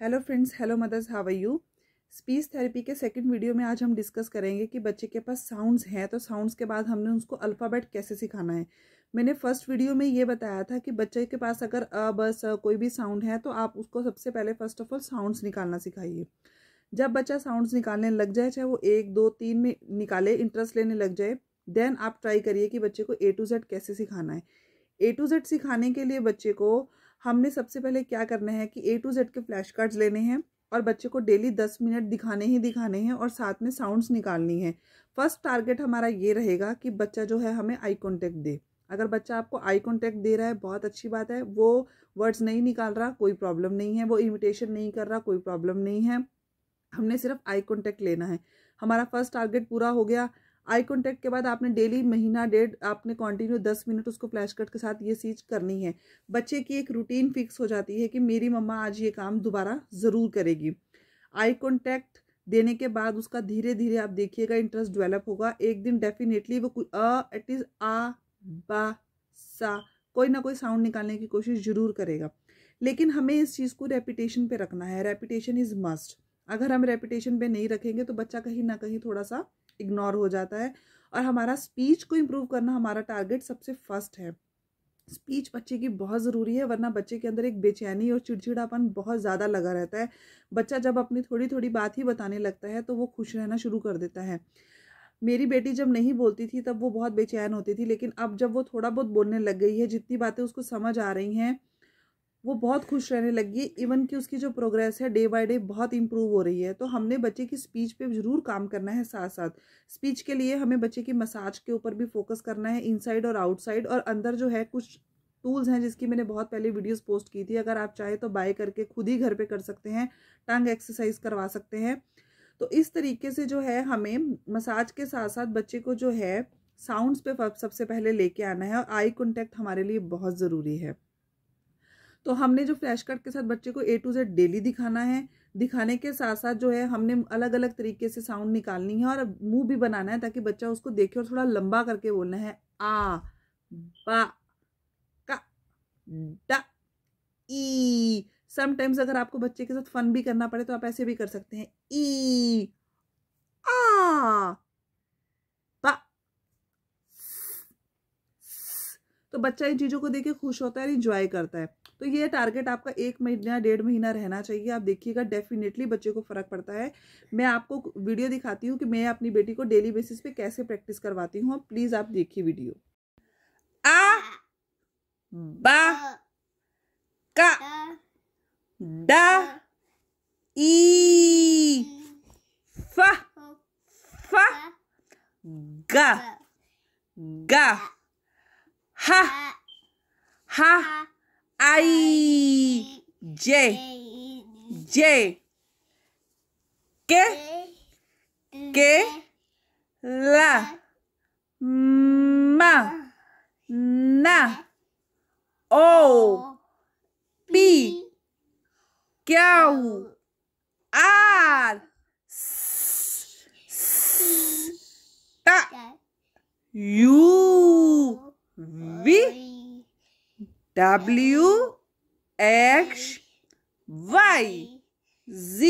Hello friends hello mothers are you speech therapy के second video में आज हम डिस्कस करेंगे कि बच्चे के पास साउंड्स हैं तो साउंड्स के बाद हमने उसको अल्फ़ाबेट कैसे सिखाना है। मैंने फ़र्स्ट वीडियो में ये बताया था कि बच्चे के पास अगर अ बस कोई भी साउंड है तो आप उसको सबसे पहले फ़र्स्ट ऑफ़ ऑल साउंड्स निकालना सिखाइए। जब बच्चा साउंड्स निकालने लग जाए, चाहे वो एक, दो, तीन में निकाले इंटरेस्ट लेने लग जाए देन आप ट्राई करिए कि बच्चे को ए टू जेड कैसे सिखाना है। ए टू जेड सिखाने के लिए बच्चे को हमने सबसे पहले क्या करना है कि ए टू जेड के फ्लैश कार्ड्स लेने हैं और बच्चे को डेली दस मिनट दिखाने ही दिखाने हैं और साथ में साउंड्स निकालनी है। फ़र्स्ट टारगेट हमारा ये रहेगा कि बच्चा जो है हमें आई कॉन्टेक्ट दे। अगर बच्चा आपको आई कॉन्टेक्ट दे रहा है, बहुत अच्छी बात है, वो वर्ड्स नहीं निकाल रहा, कोई प्रॉब्लम नहीं है, वो इमिटेशन नहीं कर रहा, कोई प्रॉब्लम नहीं है। हमने सिर्फ़ आई कॉन्टेक्ट लेना है। हमारा फ़र्स्ट टारगेट पूरा हो गया आई कॉन्टैक्ट के बाद आपने डेली महीना डेढ़ आपने कंटिन्यू दस मिनट उसको फ्लैश कट के साथ ये चीज़ करनी है। बच्चे की एक रूटीन फिक्स हो जाती है कि मेरी मम्मा आज ये काम दोबारा ज़रूर करेगी। आई कॉन्टैक्ट देने के बाद उसका धीरे धीरे आप देखिएगा इंटरेस्ट डेवलप होगा। एक दिन डेफिनेटली वो अ इट इज़ आ, बा, सा, कोई ना कोई साउंड निकालने की कोशिश ज़रूर करेगा। लेकिन हमें इस चीज़ को रेपिटेशन पे रखना है। रेपिटेशन इज़ मस्ट अगर हम रेपिटेशन पे नहीं रखेंगे तो बच्चा कहीं ना कहीं थोड़ा सा इग्नोर हो जाता है। और हमारा स्पीच को इम्प्रूव करना हमारा टारगेट सबसे फ़र्स्ट है। स्पीच बच्चे की बहुत ज़रूरी है, वरना बच्चे के अंदर एक बेचैनी और चिड़चिड़ापन बहुत ज़्यादा लगा रहता है। बच्चा जब अपनी थोड़ी थोड़ी बात ही बताने लगता है तो वो खुश रहना शुरू कर देता है। मेरी बेटी जब नहीं बोलती थी, तब वो बहुत बेचैन होती थी, लेकिन अब जब वो थोड़ा बहुत बोलने लग गई है, जितनी बातें उसको समझ आ रही हैं वो बहुत खुश रहने लगी है इवन कि उसकी जो प्रोग्रेस है डे बाय डे बहुत इंप्रूव हो रही है। तो हमने बच्चे की स्पीच पे ज़रूर काम करना है साथ साथ स्पीच के लिए हमें बच्चे की मसाज के ऊपर भी फोकस करना है इनसाइड और आउटसाइड और अंदर जो है कुछ टूल्स हैं जिसकी मैंने बहुत पहले वीडियोस पोस्ट की थी। अगर आप चाहे तो बाय करके खुद ही घर पे कर सकते हैं टंग एक्सरसाइज करवा सकते हैं। तो इस तरीके से जो है हमें मसाज के साथ साथ बच्चे को जो है साउंड्स पे सबसे पहले लेके आना है, और आई कॉन्टैक्ट हमारे लिए बहुत ज़रूरी है। तो हमने जो फ्लैश कार्ड के साथ बच्चे को ए टू जेड डेली दिखाना है, दिखाने के साथ साथ जो है हमने अलग अलग तरीके से साउंड निकालनी है और मुँह भी बनाना है ताकि बच्चा उसको देखे और थोड़ा लंबा करके बोलना है। आ, बा, का, डा, ई। समटाइम्स अगर आपको बच्चे के साथ फन भी करना पड़े तो आप ऐसे भी कर सकते हैं। ई, आ तो बच्चा इन चीज़ों को देख के खुश होता है और इंजॉय करता है। तो ये टारगेट आपका एक महीना डेढ़ महीना रहना चाहिए। आप देखिएगा डेफिनेटली बच्चे को फ़र्क पड़ता है। मैं आपको वीडियो दिखाती हूँ कि मैं अपनी बेटी को डेली बेसिस पे कैसे प्रैक्टिस करवाती हूँ। प्लीज़ आप देखिए वीडियो आ, बा, का, डा, ई, फा फा, गा गा, हा हा आई जे जे के K L M N O P Q R T U V W X Y Z